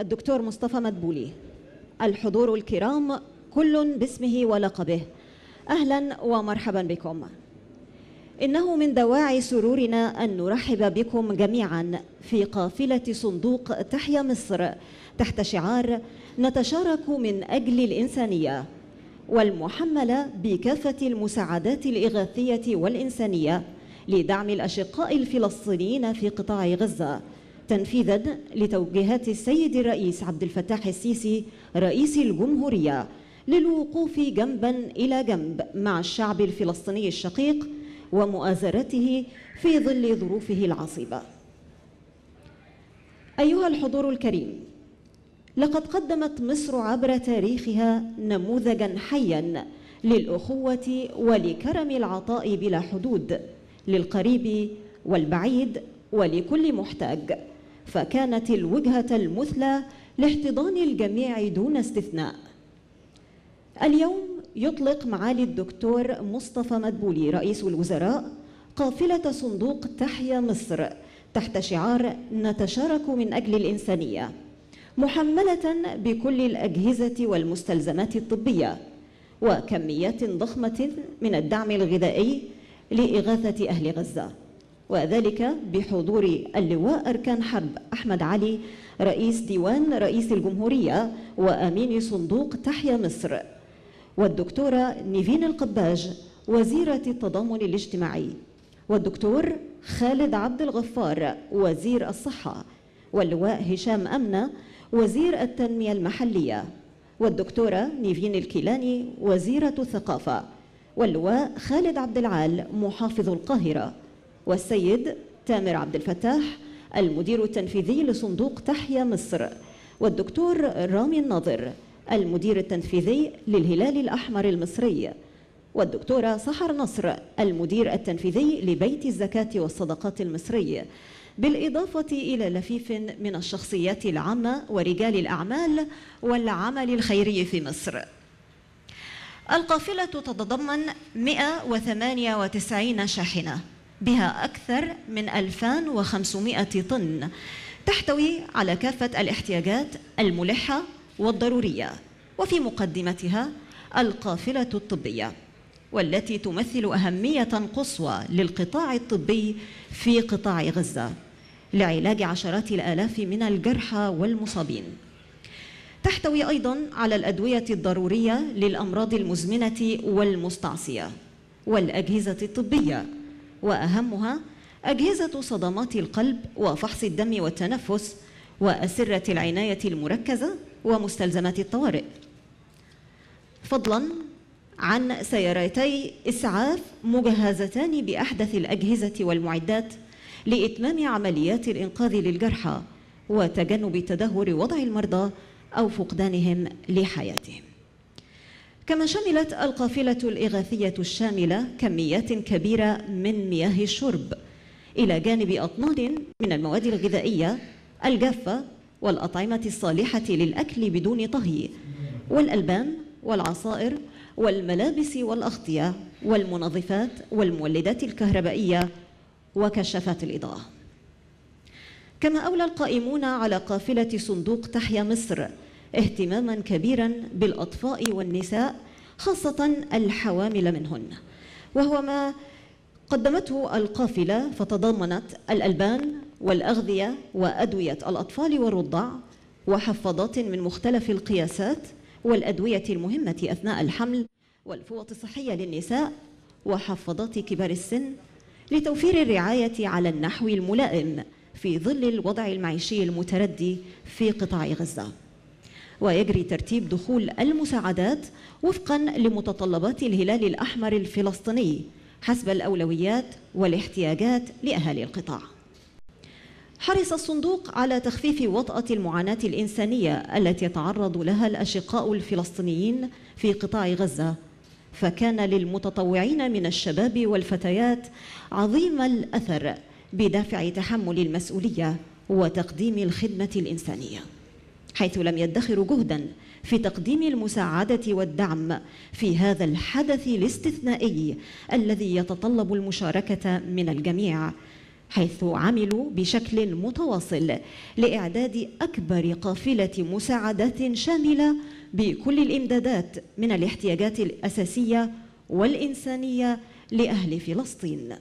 الدكتور مصطفى مدبولي. الحضور الكرام كل باسمه ولقبه. أهلا ومرحبا بكم. إنه من دواعي سرورنا أن نرحب بكم جميعا في قافلة صندوق تحيا مصر تحت شعار نتشارك من أجل الإنسانية والمحملة بكافة المساعدات الإغاثية والإنسانية لدعم الأشقاء الفلسطينيين في قطاع غزة. تنفيذا لتوجيهات السيد الرئيس عبد الفتاح السيسي رئيس الجمهورية للوقوف جنبا إلى جنب مع الشعب الفلسطيني الشقيق ومؤازرته في ظل ظروفه العصيبة. أيها الحضور الكريم لقد قدمت مصر عبر تاريخها نموذجا حيا للأخوة ولكرم العطاء بلا حدود للقريب والبعيد ولكل محتاج. فكانت الوجهة المثلى لاحتضان الجميع دون استثناء. اليوم يطلق معالي الدكتور مصطفى مدبولي رئيس الوزراء قافلة صندوق تحيا مصر تحت شعار نتشارك من أجل الإنسانية محملة بكل الأجهزة والمستلزمات الطبية وكميات ضخمة من الدعم الغذائي لإغاثة أهل غزة. وذلك بحضور اللواء أركان حرب أحمد علي رئيس ديوان رئيس الجمهورية وأمين صندوق تحيا مصر. والدكتورة نيفين القباج وزيرة التضامن الاجتماعي. والدكتور خالد عبد الغفار وزير الصحة. واللواء هشام أمنة وزير التنمية المحلية. والدكتورة نيفين الكيلاني وزيرة الثقافة. واللواء خالد عبد العال محافظ القاهرة. والسيد تامر عبد الفتاح المدير التنفيذي لصندوق تحيا مصر والدكتور رامي الناظر المدير التنفيذي للهلال الأحمر المصري والدكتورة سحر نصر المدير التنفيذي لبيت الزكاة والصدقات المصري. بالإضافة إلى لفيف من الشخصيات العامة ورجال الأعمال والعمل الخيري في مصر. القافلة تتضمن 198 شاحنة. بها أكثر من 2500 طن تحتوي على كافة الاحتياجات الملحة والضرورية وفي مقدمتها القافلة الطبية والتي تمثل أهمية قصوى للقطاع الطبي في قطاع غزة لعلاج عشرات الآلاف من الجرحى والمصابين. تحتوي أيضا على الأدوية الضرورية للأمراض المزمنة والمستعصية والأجهزة الطبية. وأهمها أجهزة صدمات القلب وفحص الدم والتنفس وأسرة العناية المركزة ومستلزمات الطوارئ. فضلا عن سيارتي إسعاف مجهزتان بأحدث الأجهزة والمعدات لإتمام عمليات الإنقاذ للجرحى وتجنب تدهور وضع المرضى أو فقدانهم لحياتهم. كما شملت القافلة الإغاثية الشاملة كميات كبيرة من مياه الشرب. إلى جانب أطنان من المواد الغذائية الجافة والأطعمة الصالحة للأكل بدون طهي والألبان والعصائر والملابس والأغطية والمنظفات والمولدات الكهربائية وكشافات الإضاءة. كما أولى القائمون على قافلة صندوق تحيا مصر اهتماما كبيرا بالأطفاء والنساء خاصة الحوامل منهن. وهو ما قدمته القافلة فتضمنت الألبان والأغذية وأدوية الأطفال والرضع وحفاضات من مختلف القياسات والأدوية المهمة أثناء الحمل والفوط الصحية للنساء وحفاضات كبار السن لتوفير الرعاية على النحو الملائم في ظل الوضع المعيشي المتردي في قطاع غزة. ويجري ترتيب دخول المساعدات وفقا لمتطلبات الهلال الأحمر الفلسطيني حسب الأولويات والاحتياجات لأهالي القطاع. حرص الصندوق على تخفيف وطأة المعاناة الإنسانية التي يتعرض لها الأشقاء الفلسطينيين في قطاع غزة فكان للمتطوعين من الشباب والفتيات عظيم الأثر بدافع تحمل المسؤولية وتقديم الخدمة الإنسانية. حيث لم يدخروا جهدا في تقديم المساعدة والدعم في هذا الحدث الاستثنائي الذي يتطلب المشاركة من الجميع حيث عملوا بشكل متواصل لإعداد أكبر قافلة مساعدات شاملة بكل الإمدادات من الاحتياجات الأساسية والإنسانية لأهل فلسطين.